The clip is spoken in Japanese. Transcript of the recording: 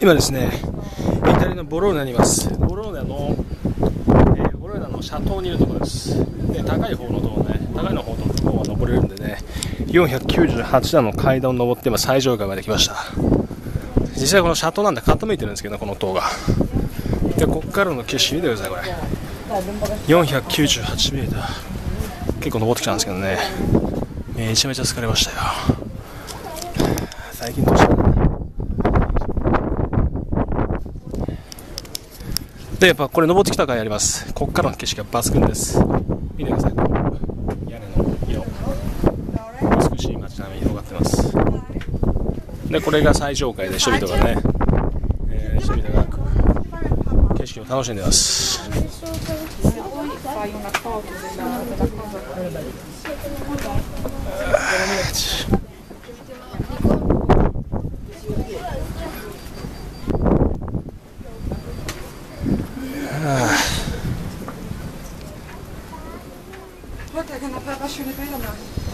今ですねイタリアのボローナにいます。ボローナの、えー、ボローナの斜塔にいるところです。で高い方の塔ね。高いの方の方は登れるんでね。498段の階段を登って今最上階まで来ました。実際この斜塔なんで傾いてるんですけどねこの塔が。でこっからの景色見てくださいこれ。498メーター。結構登ってきたんですけどね。めちゃめちゃ疲れましたよ。最近どうしたでやっぱこれ登ってきたからやります。こっからの景色が抜群です。見てください。屋根の色。美しい街並み広がってます。でこれが最上階で人々がね、えー、人々が景色を楽しんでます。ფოტოგრაფია ბაშუნი პირამიდა